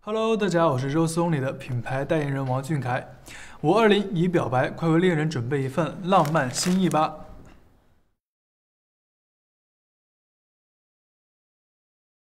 hello 大家好我是肉松里的品牌代言人王俊凯。五二零已表白快为恋人准备一份浪漫心意吧。